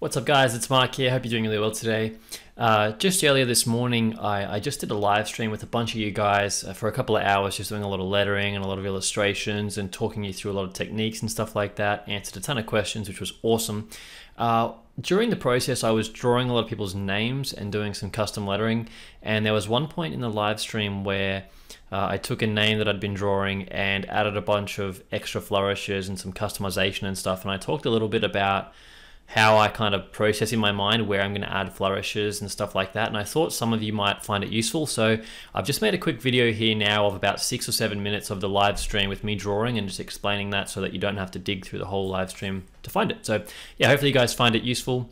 What's up guys, it's Mark here, hope you're doing really well today. Uh, just earlier this morning, I, I, just did a live stream with a bunch of you guys uh, for a couple of hours, just doing a lot of lettering and a lot of illustrations and talking you through a lot of techniques and stuff like that. Answered a ton of questions, which was awesome. Uh, during the process, I was drawing a lot of people's names and doing some custom lettering, and there was one point in the live stream where uh, I took a name that I'd been drawing and added a bunch of extra flourishes and some customization and stuff, and I talked a little bit about how I kind of process in my mind where I'm going to add flourishes and stuff like that. And I thought some of you might find it useful. So I've just made a quick video here now of about six or seven minutes of the live stream with me drawing and just explaining that so that you don't have to dig through the whole live stream to find it. So yeah, hopefully you guys find it useful.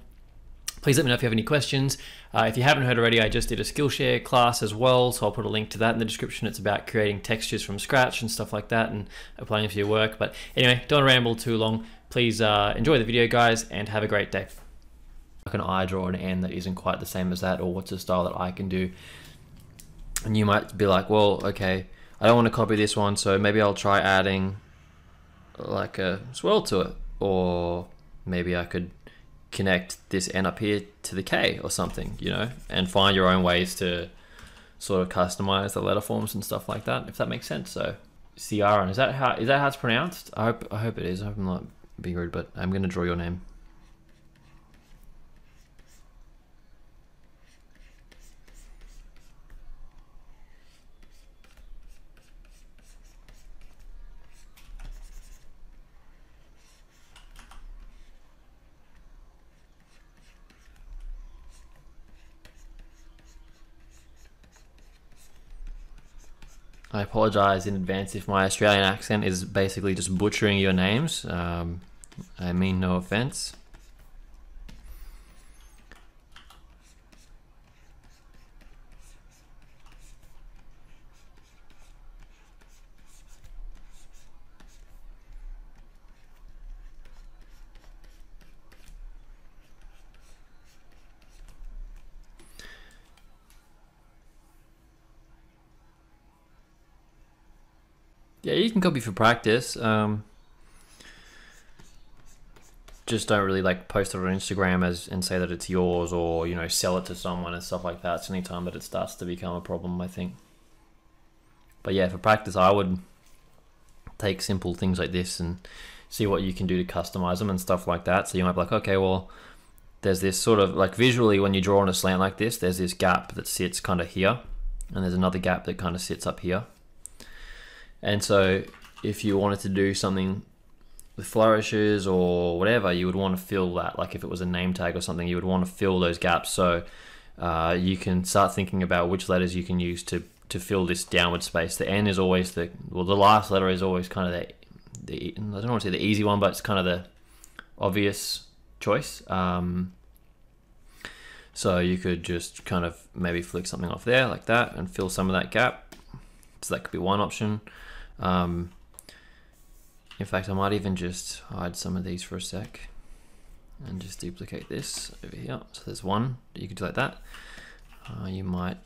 Please let me know if you have any questions. Uh, if you haven't heard already, I just did a Skillshare class as well, so I'll put a link to that in the description. It's about creating textures from scratch and stuff like that and applying it to your work. But anyway, don't ramble too long. Please uh, enjoy the video, guys, and have a great day. Like an eye draw an N that isn't quite the same as that, or what's a style that I can do? And you might be like, well, okay, I don't want to copy this one, so maybe I'll try adding like a swirl to it, or maybe I could connect this N up here to the K or something, you know, and find your own ways to sort of customize the letter forms and stuff like that, if that makes sense. So Ciaran, is that how is that how it's pronounced? I hope I hope it is. I hope I'm not be rude, but I'm to draw your name. I apologize in advance if my Australian accent is basically just butchering your names. Um, I mean no offense. Yeah, you can copy for practice. Um, just don't really like post it on Instagram as and say that it's yours or you know sell it to someone and stuff like that. It's any time that it starts to become a problem, I think. But yeah, for practice, I would take simple things like this and see what you can do to customize them and stuff like that. So you might be like, okay, well, there's this sort of like visually when you draw on a slant like this, there's this gap that sits kind of here, and there's another gap that kind of sits up here. And so if you wanted to do something with flourishes or whatever, you would want to fill that. Like if it was a name tag or something, you would want to fill those gaps. So uh, you can start thinking about which letters you can use to to fill this downward space. The N is always the well, the last letter is always kind of the, the I don't want to say the easy one, but it's kind of the obvious choice. Um, so you could just kind of maybe flick something off there like that and fill some of that gap. So that could be one option. Um, in fact, I might even just hide some of these for a sec and just duplicate this over here. So there's one, you could do like that. Uh, you might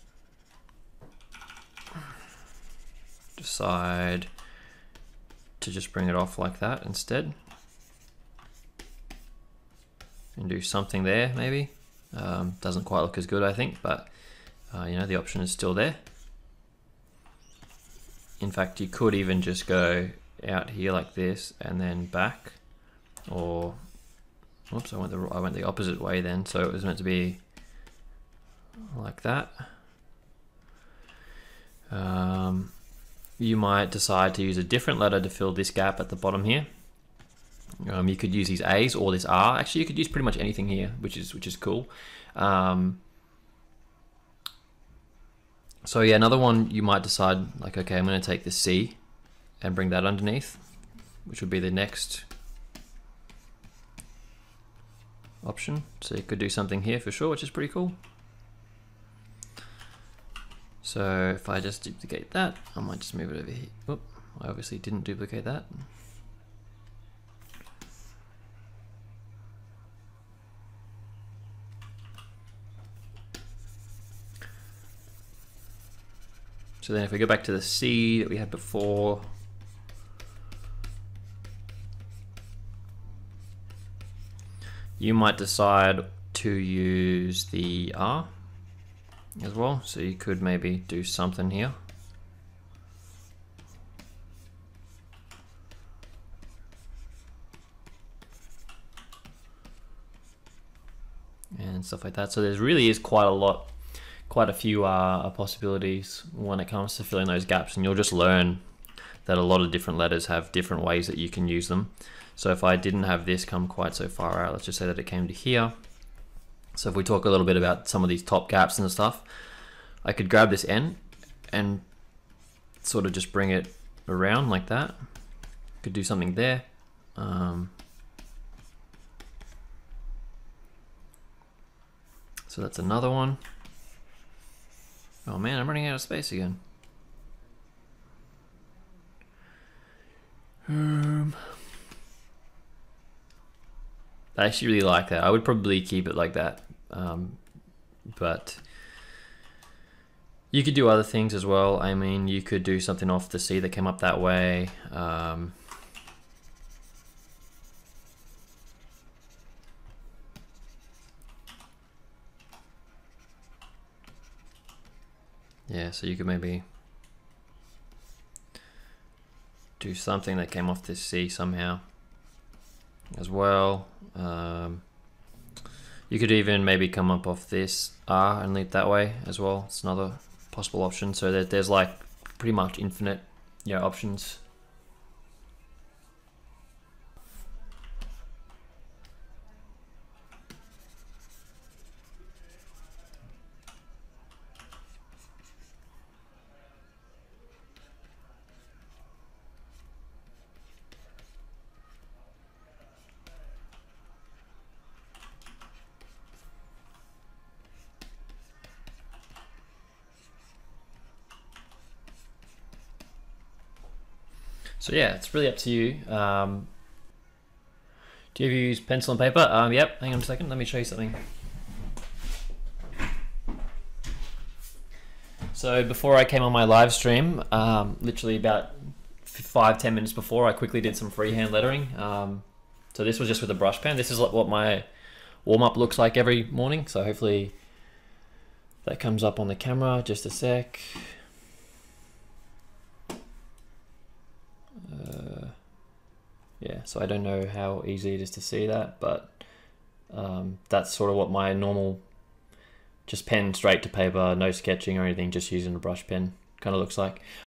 decide to just bring it off like that instead and do something there maybe. Um, doesn't quite look as good I think, but uh, you know the option is still there. In fact, you could even just go out here like this and then back or whoops I went the I went the opposite way then so it was meant to be like that. Um, you might decide to use a different letter to fill this gap at the bottom here. Um, you could use these A's or this R. Actually you could use pretty much anything here which is which is cool. Um, so yeah another one you might decide like okay I'm going to take the C and bring that underneath, which would be the next option. So you could do something here for sure, which is pretty cool. So if I just duplicate that, I might just move it over here. Oop, I obviously didn't duplicate that. So then if we go back to the C that we had before, You might decide to use the R as well. So you could maybe do something here. And stuff like that. So there's really is quite a lot, quite a few uh, possibilities when it comes to filling those gaps and you'll just learn that a lot of different letters have different ways that you can use them. So if I didn't have this come quite so far out, let's just say that it came to here. So if we talk a little bit about some of these top gaps and stuff, I could grab this N and sort of just bring it around like that. Could do something there. Um, so that's another one. Oh man, I'm running out of space again. Um, I actually really like that. I would probably keep it like that. Um, but you could do other things as well. I mean, you could do something off the C that came up that way. Um, yeah, so you could maybe do something that came off this C somehow as well. Um, you could even maybe come up off this R and lead that way as well. It's another possible option. So there, there's like pretty much infinite yeah, options. So yeah, it's really up to you. Um, do you ever use pencil and paper? Um, yep, hang on a second, let me show you something. So before I came on my live stream, um, literally about five, ten minutes before, I quickly did some freehand lettering. Um, so this was just with a brush pen. This is what my warm-up looks like every morning. So hopefully that comes up on the camera, just a sec. Yeah, so I don't know how easy it is to see that, but um, that's sort of what my normal, just pen straight to paper, no sketching or anything, just using a brush pen kind of looks like.